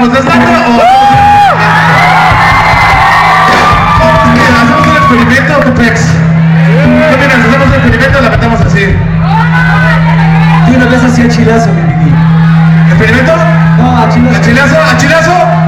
estamos? ¿De sangre o.? ¿Cómo es hacemos un experimento, Tupex? ¿Qué opinas? ¿Hacemos un experimento o la metemos así? Yo una vez hacía chilazo, mi Vivi. ¿Experimento? No, a chilazo. ¿A chilazo? ¿A chilazo?